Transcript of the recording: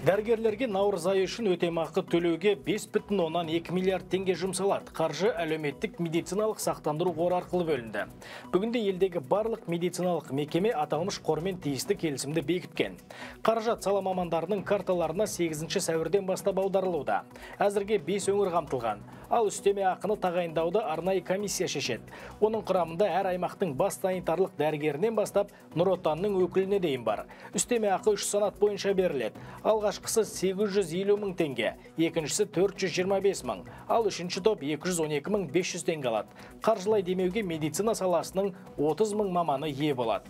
Дәргерлерге наурыз айы үшін өтемақы төлеуге 5,2 миллиард теңге жұмсалады. Қаржы әлеуметтік медициналық сақтандыру қоры арқылы бөлінді. Бүгінде елдегі барлық медициналық мекеме аталмыш қормен тиісті келісімді бекіткен. Қаражат сала мамандарының карталарына 8 сәуірден бастап аударылуда. Әзірге 5 өңір қамтылған. Ал үстеме ақыны тағайындауды арнайы комиссия шешеді. Оның құрамында әр аймақтың бас санитарлық дәрігерінен бастап Нұр Отанның өкіліне дейін бар. Үстеме ақы үш санат бойынша беріледі. Алғашқысы 850 мың теңге, екіншісі 425 мың, ал үшінші топ 212 мың 500 теңге алады. Қаржылай демеуге медицина саласының 30 мың маманы ие болады.